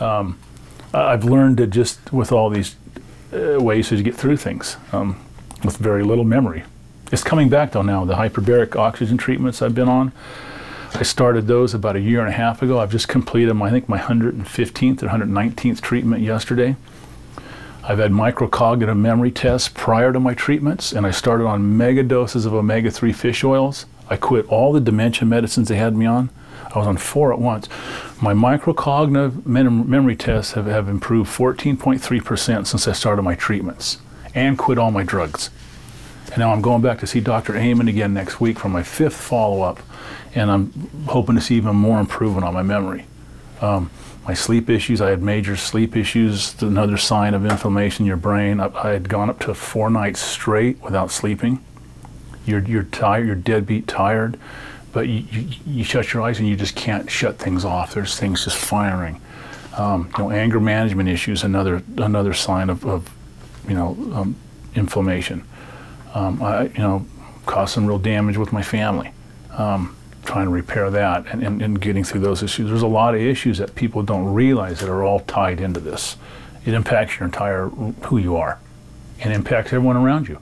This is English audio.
Um, I've learned to just with all these uh, ways to get through things um, with very little memory. It's coming back though now. The hyperbaric oxygen treatments I've been on. I started those about a year and a half ago. I've just completed my, I think my 115th or 119th treatment yesterday. I've had microcognitive memory tests prior to my treatments, and I started on mega doses of omega-3 fish oils. I quit all the dementia medicines they had me on. I was on four at once. My microcognitive mem memory tests have, have improved 14.3% since I started my treatments and quit all my drugs. And now I'm going back to see Dr. Amen again next week for my fifth follow-up, and I'm hoping to see even more improvement on my memory. Um, my sleep issues, I had major sleep issues, another sign of inflammation in your brain. I, I had gone up to four nights straight without sleeping. You're, you're tired, you're deadbeat tired, but you, you, you, shut your eyes and you just can't shut things off. There's things just firing. Um, you know, anger management issues, another, another sign of, of you know, um, inflammation. Um, I, you know, caused some real damage with my family. Um, trying to repair that and, and, and, getting through those issues. There's a lot of issues that people don't realize that are all tied into this. It impacts your entire who you are and impacts everyone around you.